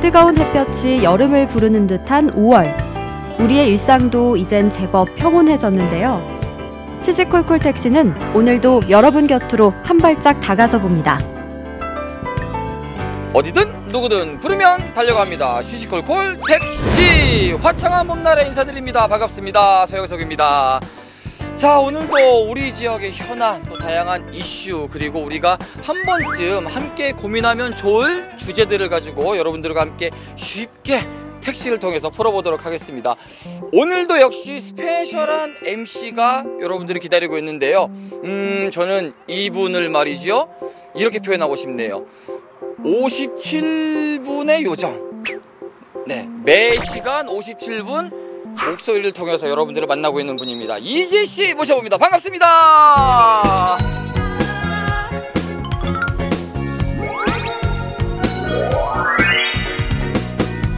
뜨거운 햇볕이 여름을 부르는 듯한 5월. 우리의 일상도 이젠 제법 평온해졌는데요. 시시콜콜 택시는 오늘도 여러분 곁으로 한 발짝 다가서 봅니다. 어디든 누구든 부르면 달려갑니다. 시시콜콜 택시 화창한 봄날에 인사드립니다. 반갑습니다. 서영석입니다. 자 오늘도 우리 지역의 현안 또 다양한 이슈 그리고 우리가 한 번쯤 함께 고민하면 좋을 주제들을 가지고 여러분들과 함께 쉽게 택시를 통해서 풀어보도록 하겠습니다. 오늘도 역시 스페셜한 MC가 여러분들이 기다리고 있는데요. 음, 저는 이분을 말이죠. 이렇게 표현하고 싶네요. 57분의 요정. 네, 매 시간 57분 목소리를 통해서 여러분들을 만나고 있는 분입니다. 이재 씨 모셔봅니다. 반갑습니다.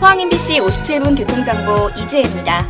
포항 MBC 57분 교통정보. 반갑습니다.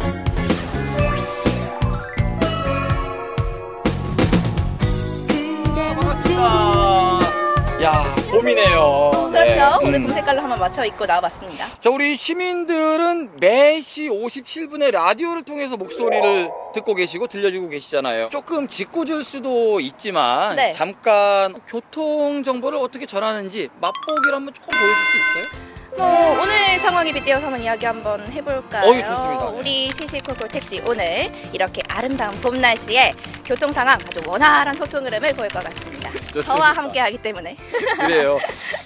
그렇죠. 오늘 음. 분 색깔로 한번 맞춰 입고 나와봤습니다. 자, 우리 시민들은 매시 57분의 라디오를 통해서 목소리를 듣고 계시고 들려주고 계시잖아요. 조금 짓궂을 수도 있지만 네. 잠깐 교통 정보를 어떻게 전하는지 맛보기를 한번 조금 보여줄 수 있어요? 뭐 오늘 상황에 빗대어서 한번 이야기 한번 해볼까요? 어이, 좋습니다. 네. 우리 시시콜콜 택시 오늘 이렇게 아름다운 봄 날씨에 교통 상황 아주 원활한 소통 흐름을 보일 것 같습니다. 좋습니다. 저와 함께 하기 때문에 그래요.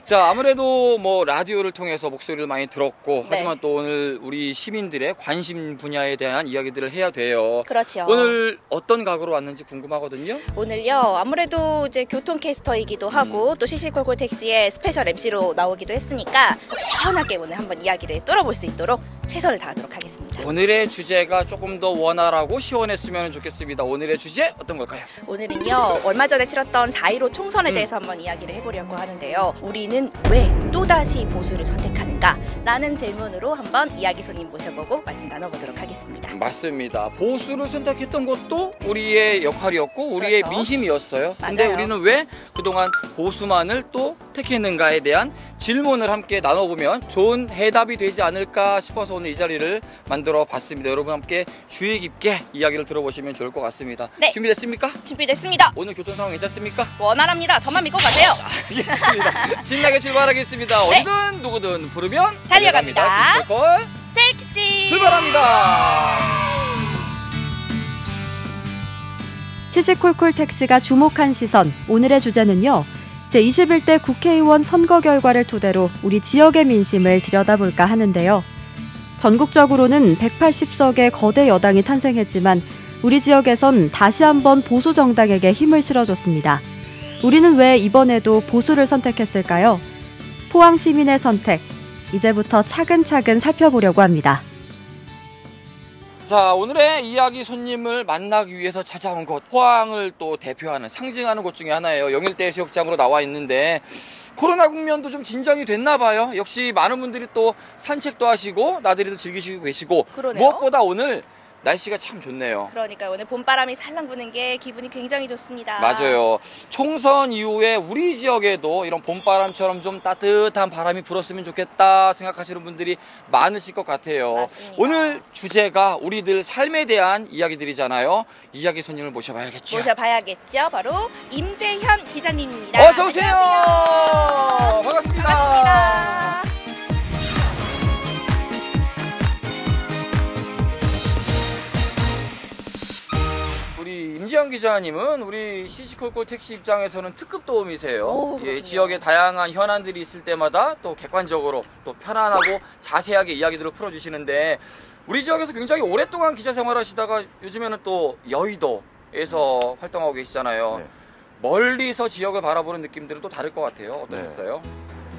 자, 아무래도 뭐 라디오를 통해서 목소리를 많이 들었고 네. 하지만 또 오늘 우리 시민들의 관심 분야에 대한 이야기들을 해야 돼요. 그렇죠. 오늘 어떤 각오로 왔는지 궁금하거든요. 오늘요 아무래도 이제 교통 캐스터이기도 하고 또 시시콜콜 택시의 스페셜 MC로 나오기도 했으니까 좀 시원 하게 오늘 한번 이야기를 뚫어볼 수 있도록 최선을 다하도록 하겠습니다. 오늘의 주제가 조금 더 원활하고 시원했으면 좋겠습니다. 오늘의 주제 어떤 걸까요? 오늘은요 얼마 전에 치렀던 4.15 총선에 음. 대해서 한번 이야기를 해보려고 하는데요 우리는 왜 또다시 보수를 선택하는가 라는 질문으로 한번 이야기 손님 모셔보고 말씀 나눠보도록 하겠습니다 맞습니다. 보수를 선택했던 것도 우리의 역할이었고 우리의 그렇죠. 민심이었어요. 근데 맞아요. 우리는 왜 그동안 보수만을 또 택했는가에 대한 질문을 함께 나눠보면 좋은 해답이 되지 않을까 싶어서 오늘 이 자리를 만들어 봤습니다. 여러분 함께 주의 깊게 이야기를 들어보시면 좋을 것 같습니다. 네. 준비됐습니까? 준비됐습니다 오늘 교통 상황 괜찮습니까? 원활합니다 저만 믿고 가세요 알겠습니다. 신나게 출발하겠습니다. 네. 어디든 누구든 부르면 달려갑니다. 시스콜 택시 출발합니다. 시시콜콜 택시가 주목한 시선. 오늘의 주제는요. 제21대 국회의원 선거 결과를 토대로 우리 지역의 민심을 들여다볼까 하는데요. 전국적으로는 180석의 거대 여당이 탄생했지만 우리 지역에선 다시 한번 보수 정당에게 힘을 실어줬습니다. 우리는 왜 이번에도 보수를 선택했을까요? 포항 시민의 선택. 이제부터 차근차근 살펴보려고 합니다. 자 오늘의 이야기 손님을 만나기 위해서 찾아온 곳. 포항을 또 대표하는 상징하는 곳 중에 하나예요. 영일대 해수욕장으로 나와 있는데 코로나 국면도 좀 진정이 됐나 봐요. 역시 많은 분들이 또 산책도 하시고 나들이도 즐기시고 계시고 그러네요. 무엇보다 오늘 날씨가 참 좋네요 그러니까 오늘 봄바람이 살랑 부는 게 기분이 굉장히 좋습니다 맞아요. 총선 이후에 우리 지역에도 이런 봄바람처럼 좀 따뜻한 바람이 불었으면 좋겠다 생각하시는 분들이 많으실 것 같아요. 맞습니다. 오늘 주제가 우리들 삶에 대한 이야기들이잖아요. 이야기 손님을 모셔봐야겠죠. 모셔봐야겠죠 바로 임재현 기자님입니다 어서 오세요. 반갑습니다. 임지영 기자님은 우리 시시콜콜 택시 입장에서는 특급 도움이세요. 오, 예. 지역에 다양한 현안들이 있을 때마다 또 객관적으로 또 편안하고 자세하게 이야기들을 풀어주시는데 우리 지역에서 굉장히 오랫동안 기자 생활하시다가 요즘에는 또 여의도에서 활동하고 계시잖아요. 네. 멀리서 지역을 바라보는 느낌들은 또 다를 것 같아요. 어떠셨어요?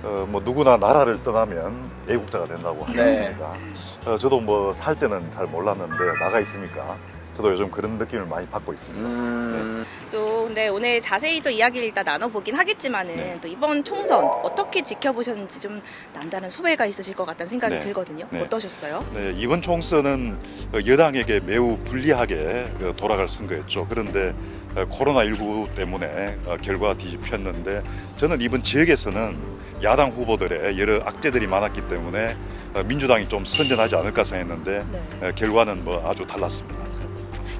어, 뭐 누구나 나라를 떠나면 애국자가 된다고 하지 네. 않습니까? 어, 저도 뭐 살 때는 잘 몰랐는데 나가 있으니까 저도 요즘 그런 느낌을 많이 받고 있습니다. 음, 또 근데 오늘 자세히 또 이야기를 일단 나눠보긴 하겠지만은 네. 또 이번 총선 어떻게 지켜보셨는지 좀 남다른 소회가 있으실 것 같다는 생각이 네. 들거든요. 네. 어떠셨어요? 네, 이번 총선은 어, 여당에게 매우 불리하게 어, 돌아갈 선거였죠. 그런데 어, 코로나19 때문에 어, 결과가 뒤집혔는데 저는 이번 지역에서는 야당 후보들의 여러 악재들이 많았기 때문에 어, 민주당이 좀 선전하지 않을까 생각했는데 네. 어, 결과는 뭐 아주 달랐습니다.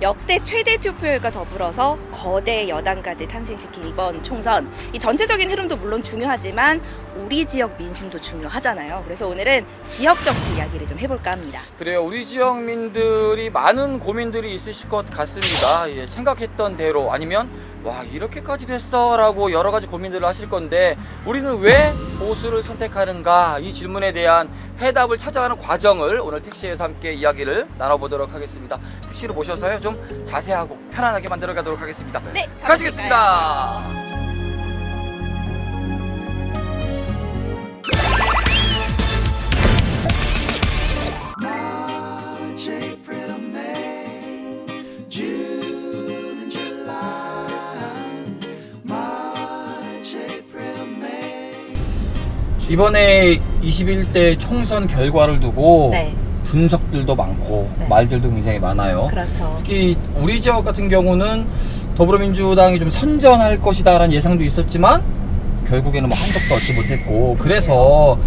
역대 최대 투표율과 더불어서 거대 여당까지 탄생시킨 이번 총선 이 전체적인 흐름도 물론 중요하지만 우리 지역 민심도 중요하잖아요. 그래서 오늘은 지역 정치 이야기를 좀 해볼까 합니다. 그래요. 우리 지역민들이 많은 고민들이 있으실 것 같습니다. 예, 생각했던 대로 아니면 와 이렇게까지 됐어라고 여러 가지 고민들을 하실 건데 우리는 왜 보수를 선택하는가 이 질문에 대한 해답을 찾아가는 과정을 오늘 택시에서 함께 이야기를 나눠보도록 하겠습니다. 택시로 모셔서요 좀 자세하고 편안하게 만들어가도록 하겠습니다. 네, 가시겠습니다. 이번에 21대 총선 결과를 두고 네, 분석들도 많고 네. 말들도 굉장히 많아요. 그렇죠. 특히 우리 지역 같은 경우는 더불어민주당이 좀 선전할 것이다라는 예상도 있었지만 결국에는 뭐 한석도 얻지 못했고 그래서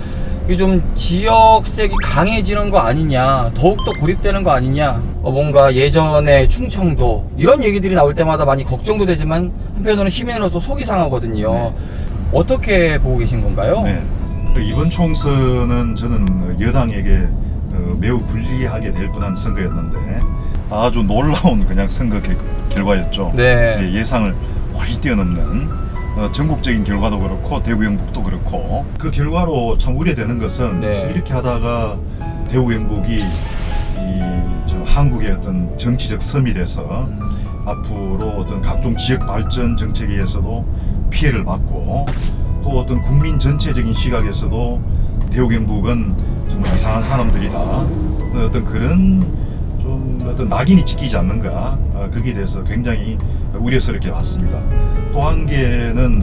이게 좀 지역색이 강해지는 거 아니냐 더욱더 고립되는 거 아니냐 어, 뭔가 예전에 충청도 이런 얘기들이 나올 때마다 많이 걱정도 되지만 한편으로는 시민으로서 속이 상하거든요 어떻게 보고 계신 건가요? 네. 이번 총선은 저는 여당에게 어, 매우 불리하게 될 뻔한 선거였는데 아주 놀라운 그냥 선거 개- 결과였죠. 네. 예, 예상을 훨씬 뛰어넘는 어, 전국적인 결과도 그렇고 대구 영북도 그렇고 그 결과로 참 우려되는 것은 네. 이렇게 하다가 대구 영북이 이저 한국의 어떤 정치적 섬이 돼서 앞으로 어떤 각종 지역 발전 정책에 의해서도 피해를 받고 또 어떤 국민 전체적인 시각에서도 대우 경북은 정말 이상한 사람들이다 어떤 그런 좀 어떤 낙인이 찍히지 않는가 어, 거기에 대해서 굉장히 우려스럽게 봤습니다. 또 한 개는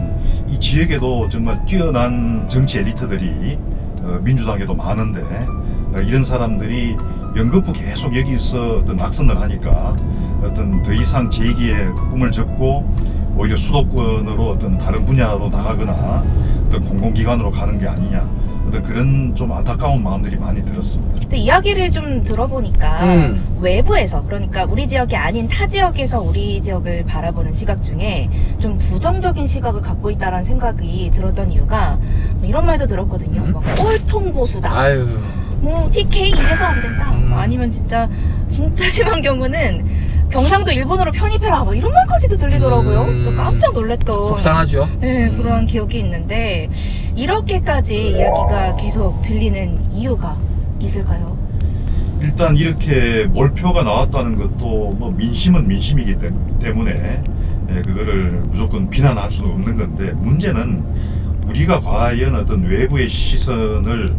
이 지역에도 정말 뛰어난 정치 엘리트들이 어, 민주당에도 많은데 어, 이런 사람들이 연거푸 계속 여기서 어떤 낙선을 하니까 어떤 더 이상 제2기의 그 꿈을 접고 오히려 수도권으로 어떤 다른 분야로 나가거나 어떤 공공기관으로 가는 게 아니냐 어떤 그런 좀 안타까운 마음들이 많이 들었습니다. 근데 이야기를 좀 들어보니까 음. 외부에서 그러니까 우리 지역이 아닌 타 지역에서 우리 지역을 바라보는 시각 중에 좀 부정적인 시각을 갖고 있다라는 생각이 들었던 이유가 뭐 이런 말도 들었거든요. 음? 막 꼴통 보수다. 아유 뭐 TK 이래서 안 된다. 음. 뭐 아니면 진짜 진짜 심한 경우는 경상도 일본어로 편입해라. 뭐 이런 말까지도 들리더라고요. 음. 그래서 깜짝 놀랐던 속상하죠. 네, 그런 기억이 있는데 이렇게까지 이야기가 계속 들리는 이유가 있을까요? 일단 이렇게 몰표가 나왔다는 것도 뭐 민심은 민심이기 때- 때문에 예, 그거를 무조건 비난할 수는 없는 건데 문제는 우리가 과연 어떤 외부의 시선을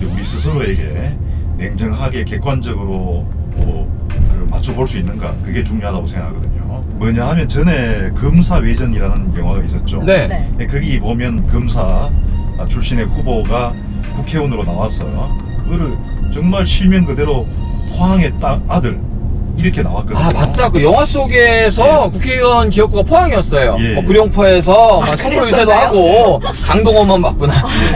우리 스스로에게 냉정하게 객관적으로 뭐, 그 맞춰볼 수 있는가 그게 중요하다고 생각하거든요. 뭐냐 하면 전에 검사외전이라는 영화가 있었죠. 네. 네. 예, 거기 보면 검사 출신의 후보가 국회의원으로 나와서 그거를 정말 실명 그대로 포항의 딸 아들 이렇게 나왔거든요. 아 맞다 그 영화 속에서 국회의원 지역구가 포항이었어요 예, 뭐 예. 구룡포에서 막 선거 유세도? 하고 강동원만 맞구나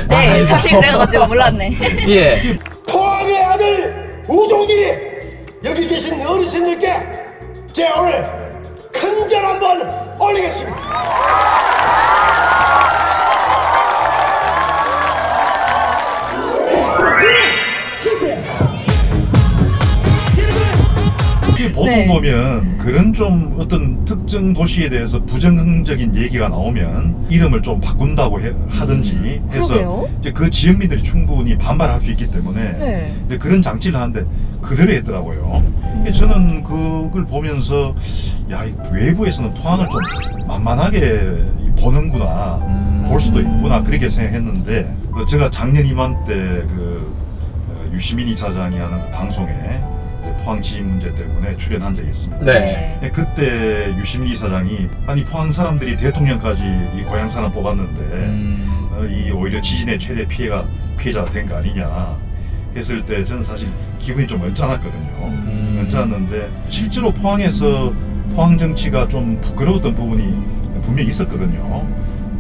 네, 사실 그래가지고 몰랐네. 예 포항의 아들 우종길이 여기 계신 어르신들께 제 오늘 큰 절 한번 올리겠습니다. 보통 네. 보면 그런 좀 어떤 특정 도시에 대해서 부정적인 얘기가 나오면 이름을 좀 바꾼다고 해- 하든지 해서 그러게요. 이제 그 지역민들이 충분히 반발할 수 있기 때문에 네. 이제 그런 장치를 하는데 그대로 했더라고요. 근데 저는 그걸 보면서 야, 이 외부에서는 포항을 좀 만만하게 보는구나, 음. 볼 수도 있구나 그렇게 생각했는데 그 제가 작년 이맘때 그 어, 유시민 이사장이 하는 방송에 이제 포항 지진 문제 때문에 출연한 적이 있습니다. 네. 예, 그때 유심기 사장이 아니 포항 사람들이 대통령까지 이 고향 사람 뽑았는데 음. 어, 이 오히려 지진의 최대 피해가 피해자가 된 거 아니냐 했을 때 저는 사실 기분이 좀 언짢았거든요. 음. 언짢았는데 실제로 포항에서 포항 정치가 좀 부끄러웠던 부분이 분명히 있었거든요.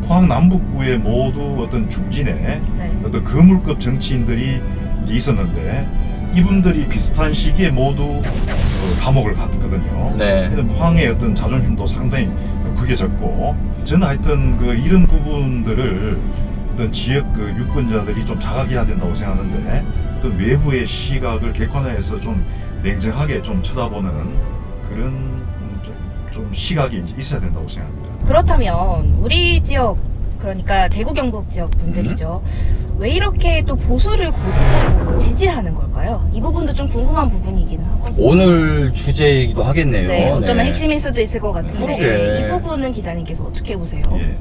포항 남북부에 모두 어떤 중진의 네. 어떤 거물급 정치인들이 있었는데 이분들이 비슷한 시기에 모두 어, 감옥을 갔거든요. 네. 포항의 어떤 자존심도 상당히 구겨졌고 저는 하여튼 그 이런 부분들을 어떤 지역 그 유권자들이 좀 자각해야 된다고 생각하는데 어떤 외부의 시각을 객관화해서 좀 냉정하게 좀 쳐다보는 그런 음, 좀- 좀 시각이 있어야 된다고 생각합니다. 그렇다면 우리 지역 그러니까 대구 경북 지역 분들이죠. 음. 왜 이렇게 또 보수를 고집하고 지지하는 걸까요? 이 부분도 좀 궁금한 부분이기는 하거든요. 오늘 주제이기도 하겠네요. 네, 어쩌면 네. 핵심일 수도 있을 것 같은데 그러게. 이 부분은 기자님께서 어떻게 보세요? 예.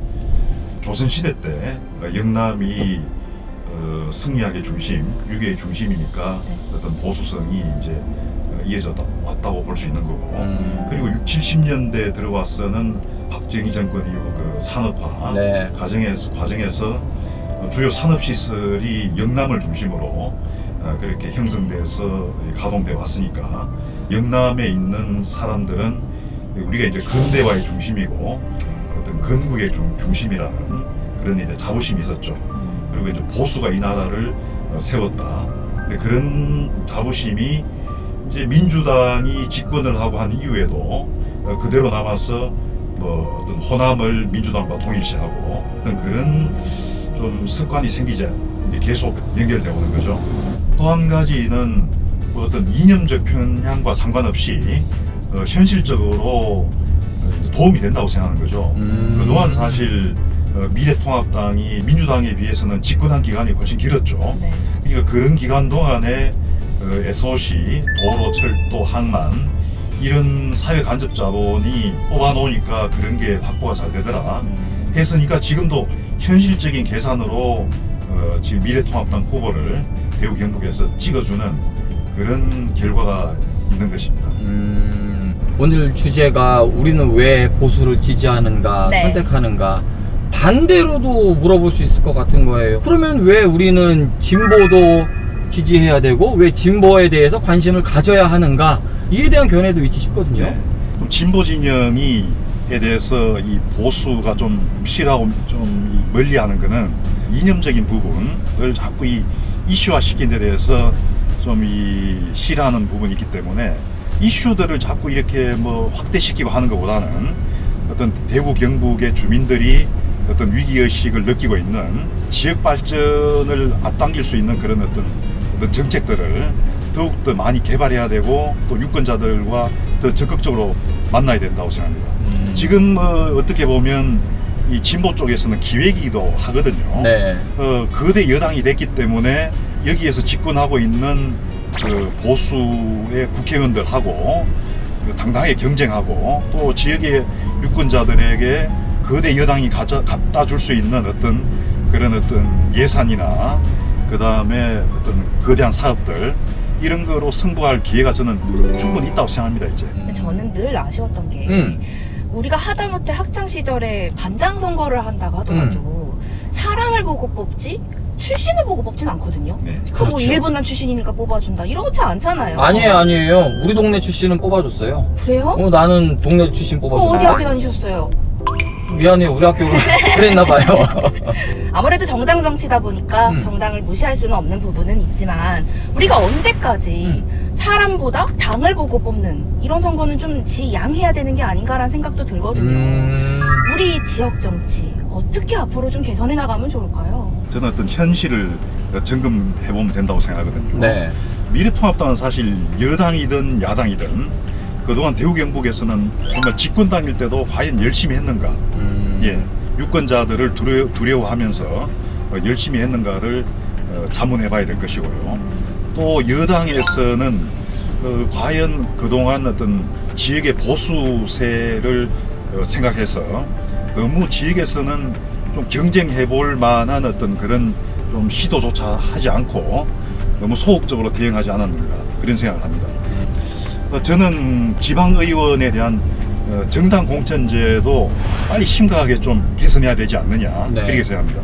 조선 시대 때 어, 영남이 어, 승리학의 중심, 유교의 중심이니까 네. 어떤 보수성이 이제 어, 이어져 왔다고 볼 수 있는 거고. 음. 그리고 6, 70년대 들어와서는 박정희 정권 이후 그 산업화 네. 과정에서, 과정에서 어, 주요 산업 시설이 영남을 중심으로 어, 그렇게 형성돼서 가동돼 왔으니까 영남에 있는 사람들은 우리가 이제 근대화의 중심이고 어떤 건국의 중, 중심이라는 그런 이제 자부심이 있었죠. 그리고 이제 보수가 이 나라를 어, 세웠다. 근데 그런 자부심이 이제 민주당이 집권을 하고 한 이후에도 어, 그대로 남아서 뭐 어떤 호남을 민주당과 동일시하고 어떤 그런 좀 습관이 생기자 이제 계속 연결되어 오는 거죠. 또 한 가지는 뭐 어떤 이념적 편향과 상관없이 어, 현실적으로 어, 도움이 된다고 생각하는 거죠. 음. 그동안 사실 어, 미래통합당이 민주당에 비해서는 집권한 기간이 훨씬 길었죠. 네. 그러니까 그런 기간 동안에 어, SOC, 도로, 철도, 항만 이런 사회 간접 자본이 뽑아놓으니까 그런 게 확보가 잘 되더라. 했으니까 지금도 현실적인 계산으로 어, 지금 미래통합당 후보를 대구 경북에서 찍어주는 그런 결과가 있는 것입니다. 음, 오늘 주제가 우리는 왜 보수를 지지하는가, 네. 선택하는가. 반대로도 물어볼 수 있을 것 같은 거예요. 그러면 왜 우리는 진보도 지지해야 되고, 왜 진보에 대해서 관심을 가져야 하는가? 이에 대한 견해도 있지 싶거든요. 네. 좀 진보 진영이 에 대해서 이 보수가 좀 싫어하고 좀이 멀리하는 거는 이념적인 부분을 자꾸 이 이슈화 시킨 데 대해서 좀 이 싫어하는 부분이 있기 때문에 이슈들을 자꾸 이렇게 뭐 확대시키고 하는 것보다는 어떤 대구 경북의 주민들이 어떤 위기 의식을 느끼고 있는 지역 발전을 앞당길 수 있는 그런 어떤 어떤 정책들을 더욱 더 많이 개발해야 되고 또 유권자들과 더 적극적으로 만나야 된다고 생각합니다. 지금 어, 어떻게 보면 이 진보 쪽에서는 기획이기도 하거든요. 네. 어, 거대 여당이 됐기 때문에 여기에서 집권하고 있는 그 보수의 국회의원들하고 그 당당하게 경쟁하고 또 지역의 유권자들에게 거대 여당이 가져, 갖다 줄 수 있는 어떤 그런 어떤 예산이나 그 다음에 어떤 거대한 사업들 이런 거로 승부할 기회가 저는 충분히 있다고 생각합니다 이제. 저는 늘 아쉬웠던 게 음. 우리가 하다못해 학창 시절에 반장 선거를 한다고 하더라도 사람을 보고 뽑지 출신을 보고 뽑진 않거든요. 네. 그뭐 그렇죠. 일본난 출신이니까 뽑아준다 이렇지 않잖아요. 아니에요, 아니에요. 우리 동네 출신은 뽑아줬어요. 그래요? 어, 나는 동네 출신 그 뽑아줬어. 어디 학교 다니셨어요? 미안해요, 우리 학교가 그랬나 봐요. 아무래도 정당 정치다 보니까 음. 정당을 무시할 수는 없는 부분은 있지만 우리가 언제까지 음. 사람보다 당을 보고 뽑는 이런 선거는 좀 지양해야 되는 게 아닌가라는 생각도 들거든요. 음, 우리 지역 정치 어떻게 앞으로 좀 개선해 나가면 좋을까요? 저는 어떤 현실을 점검해 보면 된다고 생각하거든요. 네. 미래통합당은 사실 여당이든 야당이든 그동안 대구 경북에서는 정말 집권 당일 때도 과연 열심히 했는가? 음, 예, 유권자들을 두려워, 두려워하면서 어, 열심히 했는가를 어, 자문해봐야 될 것이고요. 또 여당에서는 어, 과연 그동안 어떤 지역의 보수세를 어, 생각해서 너무 지역에서는 좀 경쟁해 볼 만한 어떤 그런 좀 시도조차 하지 않고 너무 소극적으로 대응하지 않았는가 그런 생각을 합니다. 어, 저는 지방의원에 대한 어, 정당 공천제도 빨리 심각하게 좀 개선해야 되지 않느냐 네. 그렇게 생각합니다.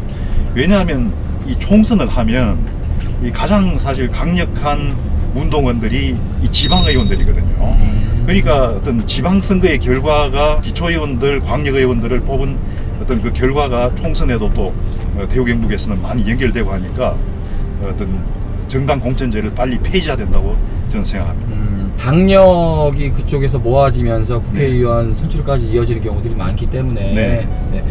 왜냐하면 이 총선을 하면 이 가장 사실 강력한 운동원들이 이 지방의원들이거든요. 그러니까 어떤 지방선거의 결과가 기초의원들, 광역의원들을 뽑은 어떤 그 결과가 총선에도 또 어, 대우 경북에서는 많이 연결되고 하니까 어떤 정당 공천제를 빨리 폐지해야 된다고 저는 생각합니다. 음, 당력이 그쪽에서 모아지면서 국회의원 선출까지 이어지는 경우들이 많기 때문에 네. 네.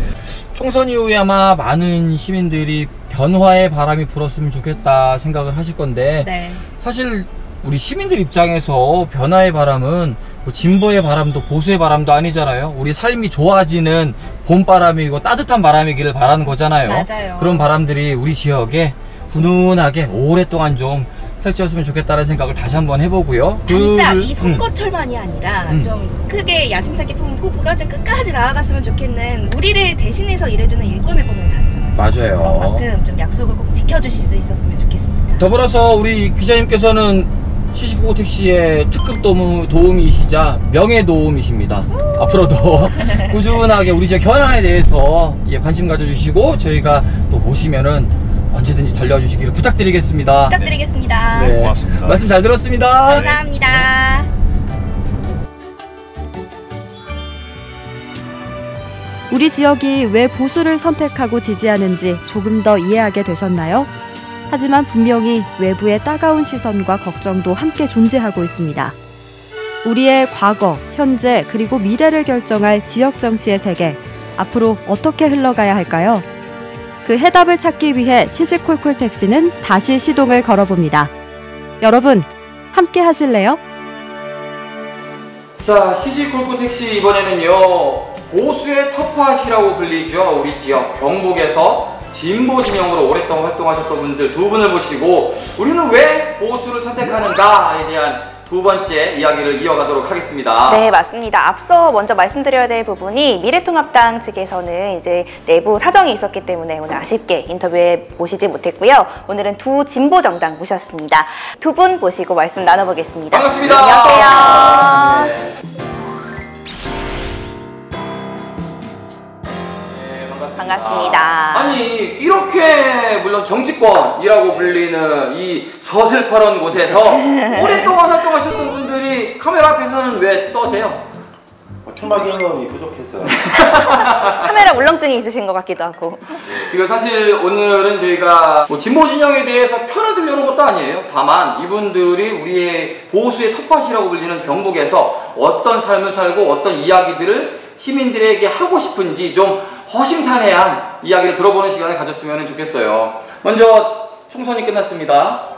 총선 이후에 아마 많은 시민들이 변화의 바람이 불었으면 좋겠다 생각을 하실 건데 네. 사실 우리 시민들 입장에서 변화의 바람은 뭐 진보의 바람도 보수의 바람도 아니잖아요. 우리 삶이 좋아지는 봄바람이고 따뜻한 바람이기를 바라는 거잖아요. 맞아요. 그런 바람들이 우리 지역에 훈훈하게 오랫동안 좀 펼쳤으면 좋겠다는 생각을 다시 한번 해보고요. 진짜 그- 이 선거철만이 아니라 음. 좀 크게 야심차게 품 포부가 좀 끝까지 나아갔으면 좋겠는 우리를 대신해서 일해주는 일꾼을 뽑는 자리잖아요. 음, 맞아요. 그만큼 좀 약속을 꼭 지켜주실 수 있었으면 좋겠습니다. 더불어서 우리 기자님께서는 시시고고 택시의 특급 도움, 도우미이시자 명예 도우미십니다. 앞으로도 꾸준하게 우리 지역 현안에 대해서 예, 관심 가져주시고 저희가 또 모시면은 언제든지 달려주시기를 부탁드리겠습니다. 부탁드리겠습니다. 네. 고맙습니다. 말씀 잘 들었습니다. 감사합니다. 우리 지역이 왜 보수를 선택하고 지지하는지 조금 더 이해하게 되셨나요? 하지만 분명히 외부의 따가운 시선과 걱정도 함께 존재하고 있습니다. 우리의 과거, 현재, 그리고 미래를 결정할 지역 정치의 세계. 앞으로 어떻게 흘러가야 할까요? 그 해답을 찾기 위해 시시콜콜 택시는 다시 시동을 걸어봅니다. 여러분, 함께 하실래요? 자, 시시콜콜 택시 이번에는요 보수의 터프하시라고 불리죠. 우리 지역 경북에서 진보 진영으로 오랫동안 활동하셨던 분들 두 분을 모시고 우리는 왜 보수를 선택하는가에 대한 두 번째 이야기를 이어가도록 하겠습니다. 네, 맞습니다. 앞서 먼저 말씀드려야 될 부분이 미래통합당 측에서는 이제 내부 사정이 있었기 때문에 오늘 아쉽게 인터뷰에 모시지 못했고요. 오늘은 두 진보 정당 모셨습니다. 두 분 모시고 말씀 나눠보겠습니다. 반갑습니다. 안녕하세요. 네. 반갑습니다. 아니 이렇게 물론 정치권이라고 불리는 이 서슬퍼런 곳에서 오랫동안 활동하셨던 분들이 카메라 앞에서는 왜 떠세요? 출마 경험이 부족해서 카메라 울렁증이 있으신 것 같기도 하고. 이거 사실 오늘은 저희가 뭐 진보 진영에 대해서 편을 들려는 것도 아니에요. 다만 이분들이 우리의 보수의 텃밭이라고 불리는 경북에서 어떤 삶을 살고 어떤 이야기들을 시민들에게 하고 싶은지 좀 허심탄회한 이야기를 들어보는 시간을 가졌으면 좋겠어요. 먼저 총선이 끝났습니다.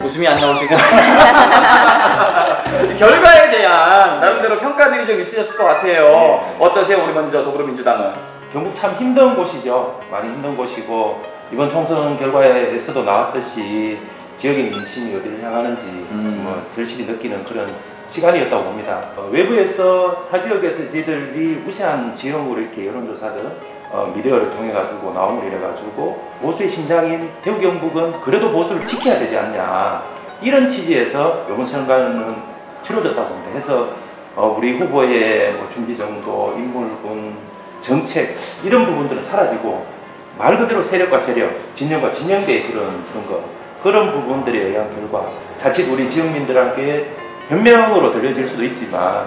웃음이 안 나오시고 결과에 대한 나름대로 평가들이 좀 있으셨을 것 같아요. 어떠세요, 우리 먼저 더불어민주당은? 경북 참 힘든 곳이죠. 많이 힘든 곳이고 이번 총선 결과에서도 나왔듯이 지역의 민심이 어디를 향하는지 음. 뭐 절실히 느끼는 그런 시간이었다고 봅니다. 어, 외부에서 타 지역에서 저희들이 우세한 지형으로 이렇게 여론조사들 어, 미디어를 통해 가지고 나옴을 이래 가지고 보수의 심장인 대구 경북은 그래도 보수를 지켜야 되지 않냐 이런 취지에서 이번 선거는 치러졌다고 봅니다. 해서 어, 우리 후보의 뭐 준비 정도, 인물군, 정책 이런 부분들은 사라지고 말 그대로 세력과 세력, 진영과 진영대의 그런 선거 그런 부분들에 의한 결과 자칫 우리 지역민들에게 변명으로 들려질 수도 있지만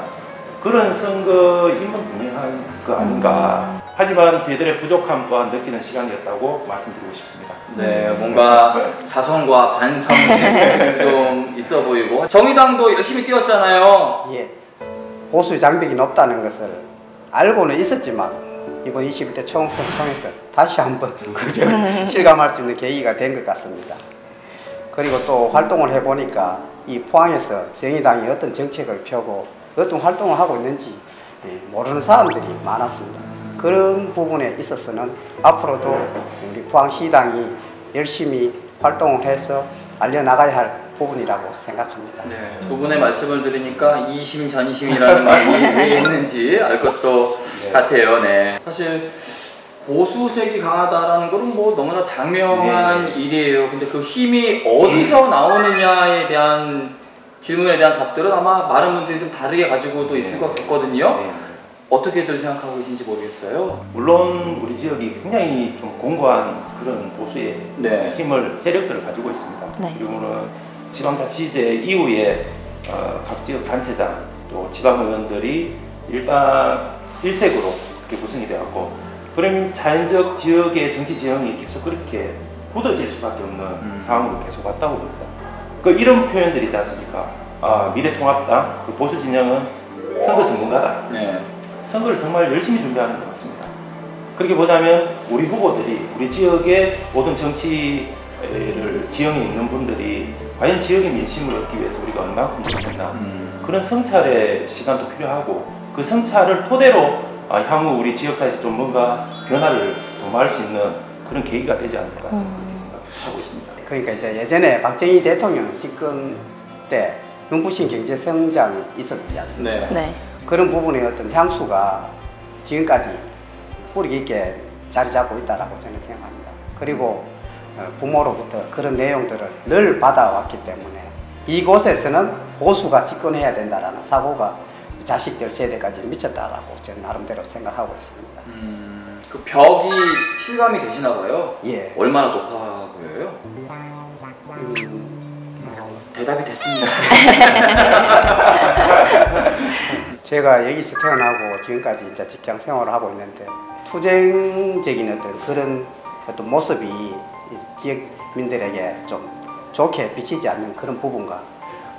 그런 선거임은 분명한 거 아닌가 하지만 저희들의 부족함 또한 느끼는 시간이었다고 말씀드리고 싶습니다. 네, 뭔가 자성과 반성이 좀 있어 보이고 정의당도 열심히 뛰었잖아요. 예, 보수 장벽이 높다는 것을 알고는 있었지만 이번 21대 총선 통해서 다시 한번 그걸 실감할 수 있는 계기가 된 것 같습니다. 그리고 또 활동을 해보니까 이 포항에서 정의당이 어떤 정책을 펴고 어떤 활동을 하고 있는지 예, 모르는 사람들이 많았습니다. 그런 부분에 있어서는 앞으로도 우리 포항시당이 열심히 활동을 해서 알려나가야 할 부분이라고 생각합니다. 네, 두 분의 말씀을 들으니까 이심전심이라는 말이 왜 있는지 알 것도 같아요. 네. 사실 보수색이 강하다라는 거는 뭐 너무나 장명한 네. 일이에요. 근데 그 힘이 어디서 나오느냐에 대한 질문에 대한 답들은 아마 많은 분들이 좀 다르게 가지고도 있을 것 같거든요. 네. 어떻게들 생각하고 계신지 모르겠어요. 물론 우리 지역이 굉장히 좀 공고한 그런 보수의 네. 힘을 세력들을 가지고 있습니다. 네. 그리고는 지방자치제 이후에 어, 각 지역 단체장 또 지방의원들이 일반 일색으로 그렇게 구성이 되었고 그럼 자연적 지역의 정치 지형이 계속 그렇게 굳어질 수밖에 없는 음. 상황으로 계속 왔다고 봅니다. 그 이런 표현들이 있지 않습니까? 아, 미래통합당 그 보수 진영은 선거 전문가다. 네. 선거를 정말 열심히 준비하는 것 같습니다. 그렇게 보자면 우리 후보들이 우리 지역의 모든 정치를 지형에 있는 분들이 과연 지역의 민심을 얻기 위해서 우리가 얼마큼 노력했나 음. 그런 성찰의 시간도 필요하고 그 성찰을 토대로 아, 향후 우리 지역사회에서 좀 뭔가 변화를 도모할 수 있는 그런 계기가 되지 않을까 그렇게 생각하고 있습니다. 그러니까 이제 예전에 박정희 대통령 집권 때 눈부신 경제 성장이 있었지 않습니까? 네. 네. 그런 부분의 어떤 향수가 지금까지 뿌리 깊게 자리 잡고 있다라고 저는 생각합니다. 그리고 어, 부모로부터 그런 내용들을 늘 받아왔기 때문에 이곳에서는 보수가 집권해야 된다라는 사고가 자식들 세대까지 미쳤다라고 저는 나름대로 생각하고 있습니다. 음, 그 벽이 실감이 되시나 봐요. 예. 얼마나 높아 보여요? 음, 대답이 됐습니다. 제가 여기서 태어나고 지금까지 이제 직장 생활을 하고 있는데 투쟁적인 어떤 그런 어떤 모습이 이 지역민들에게 좀 좋게 비치지 않는 그런 부분과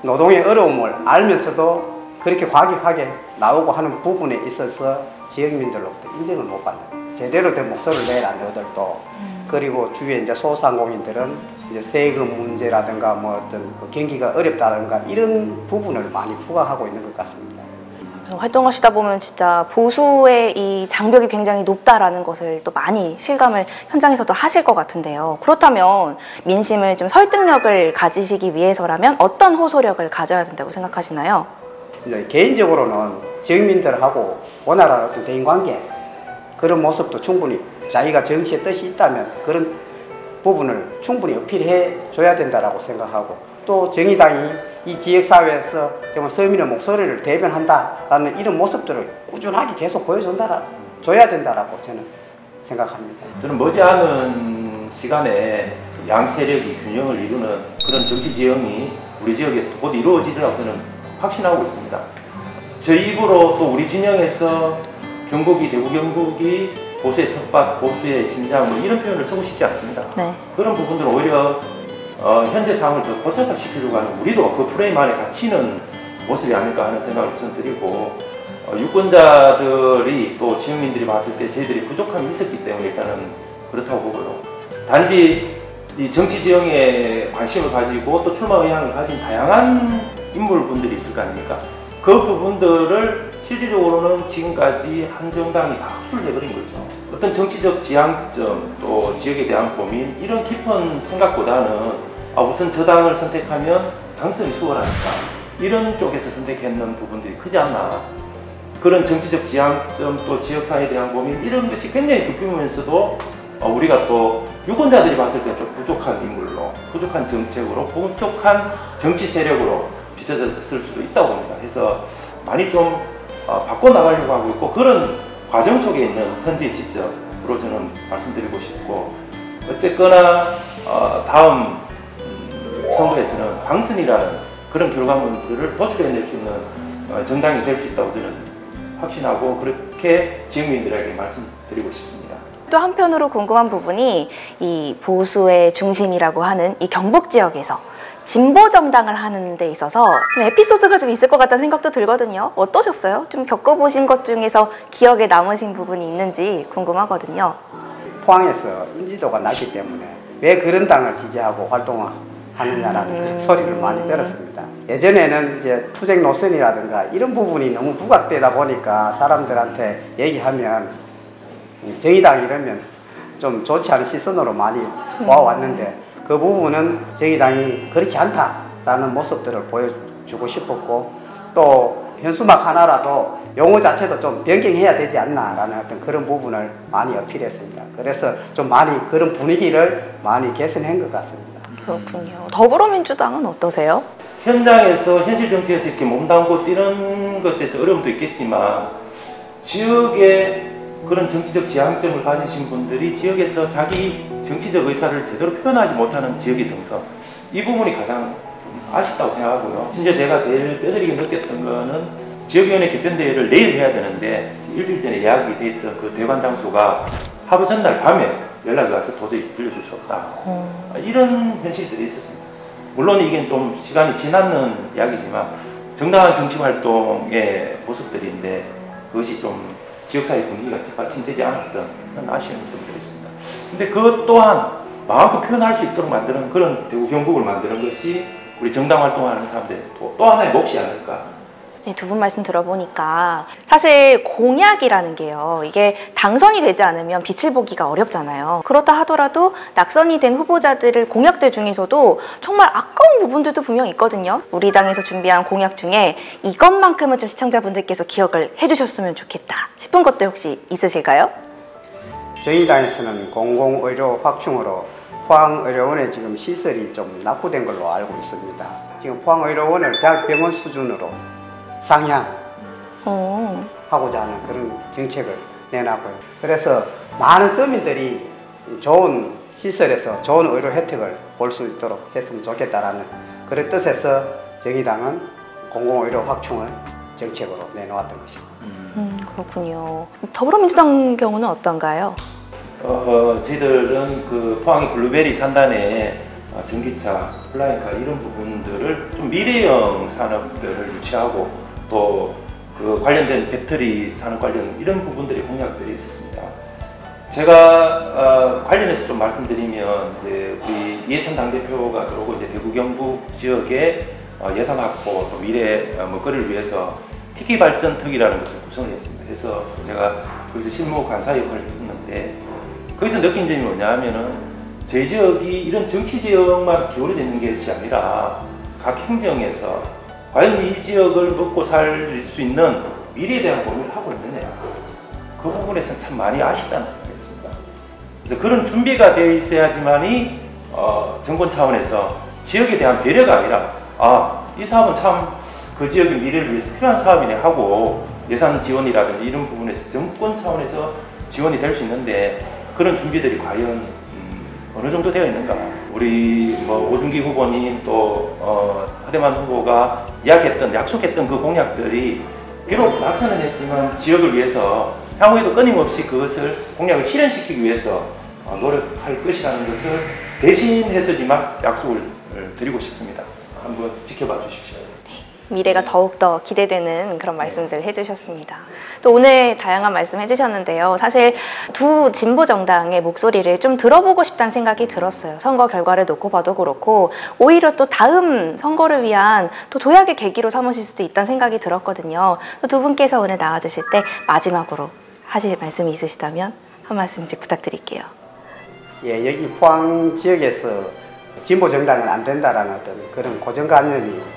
노동의 어려움을 알면서도 그렇게 과격하게 나오고 하는 부분에 있어서 지역민들로부터 인정을 못 받는 제대로 된 목소리를 내는 너들도 그리고 주위에 이제 소상공인들은 이제 세금 문제라든가 뭐 어떤 그 경기가 어렵다든가 이런 부분을 많이 부각하고 있는 것 같습니다. 활동하시다 보면 진짜 보수의 이 장벽이 굉장히 높다라는 것을 또 많이 실감을 현장에서도 하실 것 같은데요. 그렇다면 민심을 좀 설득력을 가지시기 위해서라면 어떤 호소력을 가져야 된다고 생각하시나요? 이제 개인적으로는 지역민들하고 원활한 어떤 대인관계 그런 모습도 충분히 자기가 정치의 뜻이 있다면 그런 부분을 충분히 어필해 줘야 된다라고 생각하고 또 정의당이 이 지역사회에서 정말 서민의 목소리를 대변한다라는 이런 모습들을 꾸준하게 계속 보여준다라 줘야 된다라고 저는 생각합니다. 저는 머지않은 시간에 양 세력이 균형을 이루는 그런 정치 지형이 우리 지역에서 곧 이루어지리라고 저는 확신하고 있습니다. 저희 입으로 또 우리 진영에서 경북이 대구 경북이 보수의 텃밭, 보수의 심장 뭐 이런 표현을 쓰고 싶지 않습니다. 네. 그런 부분들은 오히려 어, 현재 상황을 더 고착화시키려고 하는 우리도 그 프레임 안에 갇히는 모습이 아닐까 하는 생각을 우선 드리고 어, 유권자들이 또 지역민들이 봤을 때 저희들이 부족함이 있었기 때문에 일단은 그렇다고 보고요. 단지 이 정치 지형에 관심을 가지고 또 출마 의향을 가진 다양한 인물분들이 있을 거 아닙니까? 그 부분들을 실질적으로는 지금까지 한 정당이 다 흡수를 해버린 거죠. 어떤 정치적 지향점 또 지역에 대한 고민 이런 깊은 생각보다는 아, 우선 저 당을 선택하면 당선이 수월하니까 이런 쪽에서 선택했는 부분들이 크지 않나 그런 정치적 지향점 또 지역사회에 대한 고민 이런 것이 굉장히 급히면서도 어, 우리가 또 유권자들이 봤을 때 좀 부족한 인물로 부족한 정책으로 부족한 정치 세력으로 비춰졌을 수도 있다고 봅니다. 그래서 많이 좀 어, 바꿔나가려고 하고 있고 그런 과정 속에 있는 현재 시점으로 저는 말씀드리고 싶고 어쨌거나 어, 다음 음, 선거에서는 당선이라는 그런 결과물들을 도출해낼 수 있는 어, 정당이 될 수 있다고 저는 확신하고 그렇게 지역민들에게 말씀드리고 싶습니다. 또 한편으로 궁금한 부분이 이 보수의 중심이라고 하는 이 경북 지역에서 진보 정당을 하는 데 있어서 좀 에피소드가 좀 있을 것 같다는 생각도 들거든요. 어떠셨어요? 좀 겪어보신 것 중에서 기억에 남으신 부분이 있는지 궁금하거든요. 포항에서 인지도가 낮기 때문에 왜 그런 당을 지지하고 활동을 하느냐라는 그런 소리를 많이 들었습니다. 예전에는 이제 투쟁 노선이라든가 이런 부분이 너무 부각되다 보니까 사람들한테 얘기하면 정의당 이러면 좀 좋지 않은 시선으로 많이 와왔는데 그 부분은 정의당이 그렇지 않다라는 모습들을 보여주고 싶었고 또 현수막 하나라도 용어 자체도 좀 변경해야 되지 않나라는 어떤 그런 부분을 많이 어필했습니다. 그래서 좀 많이 그런 분위기를 많이 개선한 것 같습니다. 그렇군요. 더불어민주당은 어떠세요? 현장에서 현실 정치에서 이렇게 몸담고 뛰는 것에서 어려움도 있겠지만 지역의 그런 정치적 지향점을 가지신 분들이 지역에서 자기 정치적 의사를 제대로 표현하지 못하는 지역의 정서 이 부분이 가장 좀 아쉽다고 생각하고요. 심지어 제가 제일 뼈저리게 느꼈던 거는 지역위원회 개편대회를 내일 해야 되는데 일주일 전에 예약이 돼 있던 그 대관 장소가 하루 전날 밤에 연락이 와서 도저히 빌려줄 수 없다. 이런 현실들이 있었습니다. 물론 이게 좀 시간이 지나는 이야기지만 정당한 정치 활동의 모습들인데 그것이 좀 지역사회 분위기가 뒷받침되지 않았던 그런 아쉬운 점들이 있습니다. 근데 그것 또한 마음껏 표현할 수 있도록 만드는 그런 대구 경북을 만드는 것이 우리 정당 활동하는 사람들의 또, 또 하나의 몫이 아닐까 네, 두 분 말씀 들어보니까 사실 공약이라는 게요. 이게 당선이 되지 않으면 빛을 보기가 어렵잖아요. 그렇다 하더라도 낙선이 된 후보자들을 공약들 중에서도 정말 아까운 부분들도 분명 있거든요. 우리 당에서 준비한 공약 중에 이것만큼은 좀 시청자분들께서 기억을 해주셨으면 좋겠다 싶은 것들 혹시 있으실까요? 저희 당에서는 공공의료 확충으로 포항의료원에 지금 시설이 좀 낙후된 걸로 알고 있습니다. 지금 포항의료원을 대학병원 수준으로 상향하고자 어, 하는 그런 정책을 내놨고요. 그래서 많은 서민들이 좋은 시설에서 좋은 의료 혜택을 볼 수 있도록 했으면 좋겠다라는 그런 뜻에서 정의당은 공공의료 확충을 정책으로 내놓았던 것입니다. 음, 그렇군요. 더불어민주당 경우는 어떤가요? 어, 저희들은 그 포항의 블루밸리 산단에 어, 전기차, flying car 이런 부분들을 좀 미래형 산업들을 유치하고 또 그 관련된 배터리 산업 관련 이런 부분들이 공약들이 있었습니다. 제가 어, 관련해서 좀 말씀드리면 이제 우리 이해찬 당대표가 들어오고 이제 대구 경북 지역의 어, 예산 확보 또 미래 어, 먹거리를 위해서 특기 발전 특이라는 것을 구성을 했습니다. 그래서 제가 거기서 실무 간사 역할을 했었는데 거기서 느낀 점이 뭐냐면은 저희 지역이 이런 정치 지역만 기울어져 있는 것이 아니라 각 행정에서 과연 이 지역을 먹고 살 수 있는 미래에 대한 고민을 하고 있느냐 그 부분에서는 참 많이 아쉽다는 생각이 있습니다. 그래서 그런 준비가 되어 있어야지만이 어, 정권 차원에서 지역에 대한 배려가 아니라 아이 사업은 참 그 지역의 미래를 위해서 필요한 사업이네 하고 예산 지원이라든지 이런 부분에서 정권 차원에서 지원이 될 수 있는데 그런 준비들이 과연 음, 어느 정도 되어 있는가? 우리 뭐 오준기 후보님 또 어, 하대만 후보가 이야기했던 약속했던 그 공약들이 비록 낙선은 했지만 지역을 위해서 향후에도 끊임없이 그것을 공약을 실현시키기 위해서 어, 노력할 것이라는 것을 대신해서지만 약속을 드리고 싶습니다. 한번 지켜봐 주십시오. 미래가 더욱더 기대되는 그런 말씀들 해주셨습니다. 또 오늘 다양한 말씀 해주셨는데요. 사실 두 진보 정당의 목소리를 좀 들어보고 싶다는 생각이 들었어요. 선거 결과를 놓고 봐도 그렇고 오히려 또 다음 선거를 위한 또 도약의 계기로 삼으실 수도 있다는 생각이 들었거든요. 두 분께서 오늘 나와주실 때 마지막으로 하실 말씀이 있으시다면 한 말씀씩 부탁드릴게요. 예, 여기 포항 지역에서 진보 정당은 안 된다라는 어떤 그런 고정관념이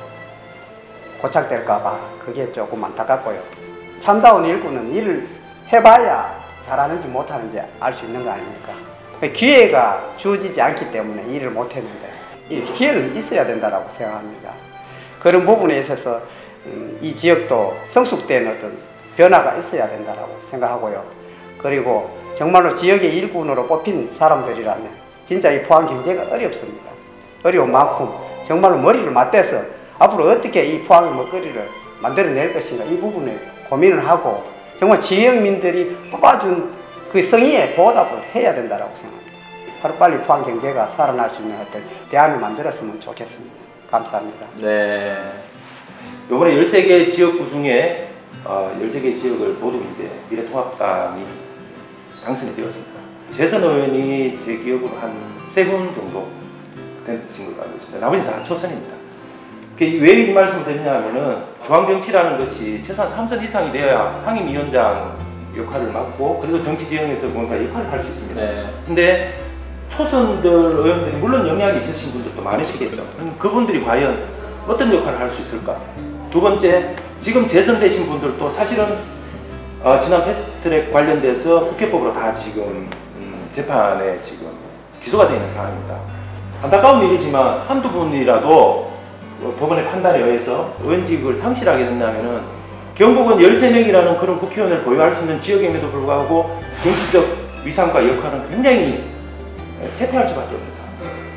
고착될까봐 그게 조금 안타깝고요. 참다운 일꾼은 일을 해봐야 잘하는지 못하는지 알 수 있는 거 아닙니까? 기회가 주어지지 않기 때문에 일을 못했는데 이 기회는 있어야 된다고 생각합니다. 그런 부분에 있어서 음, 이 지역도 성숙된 어떤 변화가 있어야 된다고 생각하고요. 그리고 정말로 지역의 일꾼으로 뽑힌 사람들이라면 진짜 이 포항 경제가 어렵습니다. 어려운 만큼 정말로 머리를 맞대서 앞으로 어떻게 이 포항의 먹거리를 만들어낼 것인가 이 부분을 고민을 하고 정말 지역민들이 뽑아준 그 성의에 보답을 해야 된다고 생각합니다. 하루빨리 포항 경제가 살아날 수 있는 어떤 대안을 만들었으면 좋겠습니다. 감사합니다. 네. 이번에 13개 지역구 중에 어, 13개 지역을 모두 이제 미래통합당이 당선이 되었습니다. 재선 의원이 제 기억으로 한 세 분 정도 된 걸로 알고 있습니다. 나머지 다 초선입니다. 왜 이 말씀을 드리냐 하면은 중앙정치라는 것이 최소한 3선 이상이 되어야 상임위원장 역할을 맡고 그리고 정치 지형에서 뭔가 역할을 할 수 있습니다. 네. 근데 초선들 의원들이 물론 영향이 있으신 분들도 많으시겠죠. 그분들이 과연 어떤 역할을 할 수 있을까? 두 번째, 지금 재선되신 분들도 사실은 어, 지난 패스트트랙 관련돼서 국회법으로 다 지금 음, 재판에 지금 기소가 되어 있는 상황입니다. 안타까운 일이지만 한두 분이라도 어, 법원의 판단에 의해서 의원직을 상실하게 된다면은 경북은 13명이라는 그런 국회의원을 보유할 수 있는 지역임에도 불구하고 정치적 위상과 역할은 굉장히 예, 쇠퇴할 수밖에 없는 상황.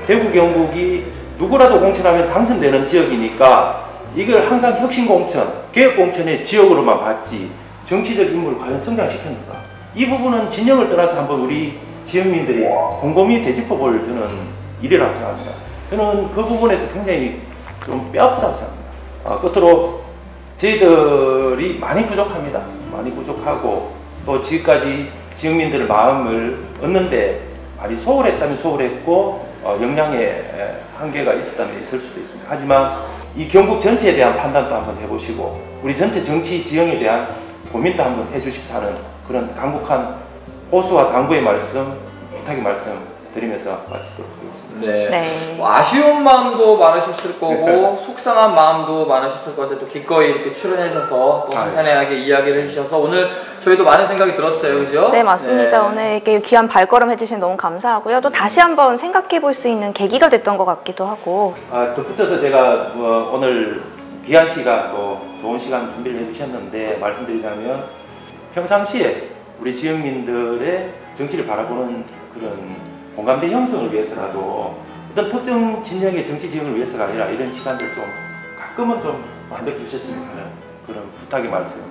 대구 경북이 누구라도 공천하면 당선되는 지역이니까 이걸 항상 혁신 공천, 개혁 공천의 지역으로만 봤지 정치적 인물을 과연 성장시켰는가? 이 부분은 진영을 떠나서 한번 우리 지역민들이 곰곰이 되짚어볼 저는 일이라고 생각합니다. 저는 그 부분에서 굉장히 좀 뼈아프다고 생각합니다. 아, 끝으로 저희들이 많이 부족합니다. 많이 부족하고 또 지금까지 지역민들의 마음을 얻는데 많이 소홀했다면 소홀했고 어, 역량의 에, 한계가 있었다면 있을 수도 있습니다. 하지만 이 경북 전체에 대한 판단도 한번 해보시고 우리 전체 정치 지형에 대한 고민도 한번 해주십사는 그런 강국한 호수와 당부의 말씀, 부탁의 말씀 드리면서 마치도록 하겠습니다. 네. 네. 뭐 아쉬운 마음도 많으셨을 거고 속상한 마음도 많으셨을 건데 또 기꺼이 이렇게 출연해 주셔서 또. 순탄하게 이야기를 해주셔서 오늘 저희도 많은 생각이 들었어요, 그죠? 네, 맞습니다. 네. 오늘 이렇게 귀한 발걸음 해주신 너무 감사하고요. 또 다시 한번 생각해 볼 수 있는 계기가 됐던 것 같기도 하고. 아, 덧붙여서 제가 뭐 오늘 귀한 시간 또 좋은 시간 준비를 해주셨는데 말씀드리자면 평상시에 우리 지역민들의 정치를 바라보는 그런 공감대 형성을 위해서라도 어떤 특정 진영의 정치 지형을 위해서가 아니라 이런 시간들 좀 가끔은 좀 만들어 주셨으면 하는 그런 부탁의 말씀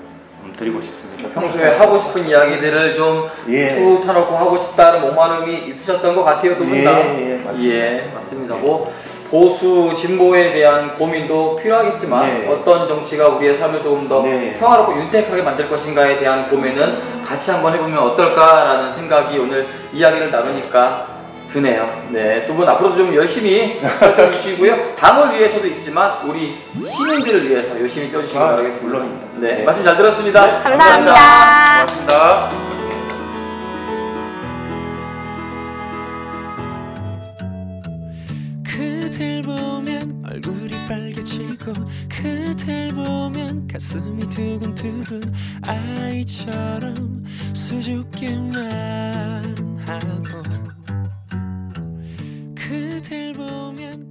좀 드리고 싶습니다. 평소에 하고 싶은 이야기들을 좀 예. 툭 터놓고 하고 싶다는 목마름이 있으셨던 것 같아요, 두분 예, 다. 예, 맞습니다. 예, 맞습니다. 뭐 보수 진보에 대한 고민도 필요하겠지만 네. 어떤 정치가 우리의 삶을 조금 더 네. 평화롭고 윤택하게 만들 것인가에 대한 고민은 같이 한번 해보면 어떨까라는 생각이 오늘 이야기를 나누니까 드네요. 네, 두 분 앞으로도 좀 열심히 활동해 주시고요. 당을 위해서도 있지만 우리 시민들을 위해서 열심히 뛰어주시기 아, 바라겠습니다. 물론입니다. 네, 네. 말씀 잘 들었습니다. 감사합니다. 고맙습니다. 그댈 보면 얼굴이 빨개지고 그댈 보면 가슴이 두근두근 아이처럼 수줍기만 하고 그댈 보면